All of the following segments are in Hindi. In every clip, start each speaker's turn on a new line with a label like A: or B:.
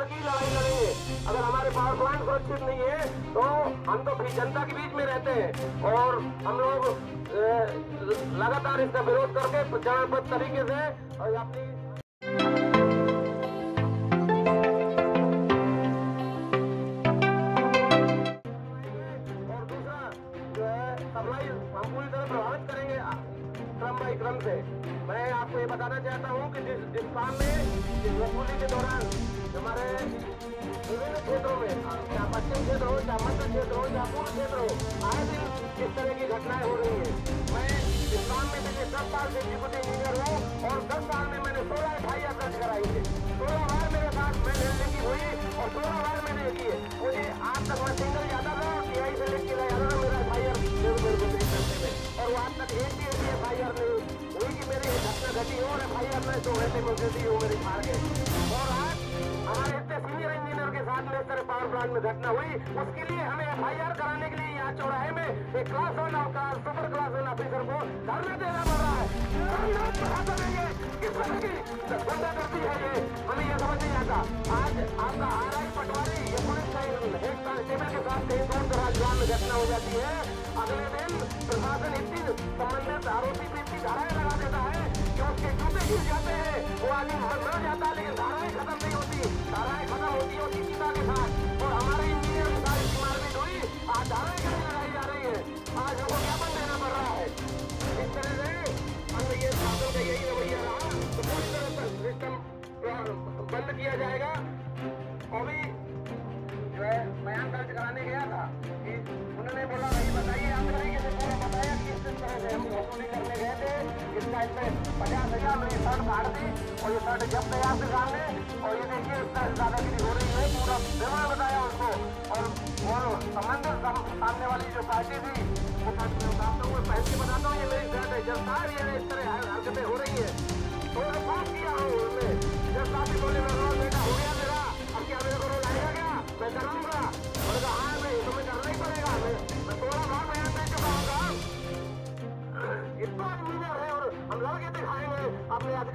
A: सरकार की लड़ाई लड़ेंगे अगर हमारे पावर प्लांट सुरक्षित नहीं है तो हम तो जनता के बीच में रहते हैं। और हम लोग लगातार इसका विरोध करके चरणबद्ध तरीके से और अपनी सप्लाई हम पूरी तरह प्रभावित करेंगे। क्रम बाई क्रम से। मैं आपको ये बताना चाहता हूँ कि जिस जिस काम में वसूली के दौरान हमारे विभिन्न क्षेत्रों में चाहे पश्चिम क्षेत्र हो चाहे मध्य क्षेत्र हो चाहे पूर्व क्षेत्र हो आए दिन इस तरह की घटनाएँ हो रही है। मैं इस काम में पिछले दस साल से डिप्यूटी इंजीनियर हूँ और दस साल में मैंने सोलह आर दर्ज कराई है। सोलह बार मेरे साथ मैं निर्णय की हुई और सोलह बार मैंने गए। और आज हमारे इतने सीनियर इंजीनियर के साथ में पावर प्लांट में घटना हुई। उसके लिए हमें एफ़ आई आर कराने के लिए यहाँ चौराहे में एक class one super class one officer को देना पड़ रहा है। करती है ये? हमें समझ नहीं आता। आज आपका आर आई घटना हो जाती है। अगले दिन प्रशासन इतनी संबंधित आरोपी पे इतनी धाराएँ लगा देता है कि जूते गिर जाते हैं। वो आदमी मर जाता है लेकिन धाराएँ खत्म नहीं होती। धाराएँ खत्म होती होती सीता के साथ। और हमारे इंजीनियर की सारी मारपीट हुई। आज धाराएँ कैसे लगाई जा रही है? आज हमको ज्ञापन देना पड़ रहा है? इस तरह से अगर ये शासन का यही रवैया रहा। तो पूरी तरह से सिस्टम बंद किया जाएगा। और भी जो है बयान दर्ज कराने गया था कि उन्होंने बोला, भाई बताइए, आप तरीके से पूरा बताया कि इस तरह से हम वसूली करने गए थे इसका में पचास हज़ार में शर्ट फाड़ दी और ये शर्ट जब तैयार से सामने और ये देखिए दादागिरी हो रही है, पूरा विवरण बताया उसको। और और संबंधित सामने वाली जो पार्टी थी, वो पार्टी में उतारता हूँ पहन के बताता हूँ, ये मेरी शर्ट है साहब ये इस तरह हरकतें हो रही है। तो फ़ोन किया हूँ उनमें जब काफ़ी बोले, मैं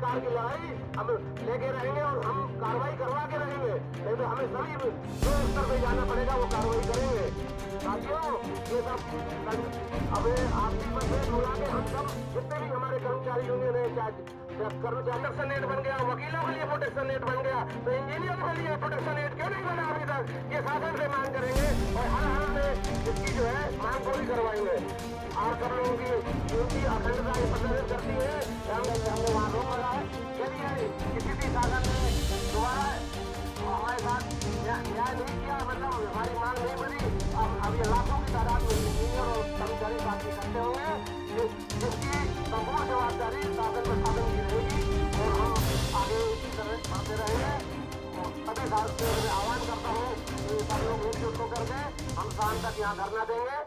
A: अधिकार की लड़ाई हम लेके रहेंगे और हम कार्रवाई करवा के रहेंगे। नहीं तो हमें सभी जो स्तर पे जाना पड़ेगा, वो कार्रवाई करेंगे। साथियों, ये सब अब आपसी मतभेद मिला के हम सब जितने भी हमारे कर्मचारी यूनियन है, चाहे प्रोटेक्शन नेट बन गया, वकीलों के लिए प्रोटेक्शन नेट बन गया तो इंजीनियर के लिए प्रोटेक्शन नेट क्यों नहीं बना अभी तक? ये शासन से मांग करेंगे और हर हाल में इसकी जो है मांग पूरी करवाएँगे। और सब लोगों की ड्यूटी अखंडता ये प्रदर्शित करती है। नहीं किया मतलब हमारी मांग नहीं बनी अब की और कर्मचारी करते होंगे संपूर्ण जवाबदारी रहेगी और हम आगे आह्वान करता हूँ कि सब लोग एकजुट होकर के हम शाम तक यहाँ धरना देंगे।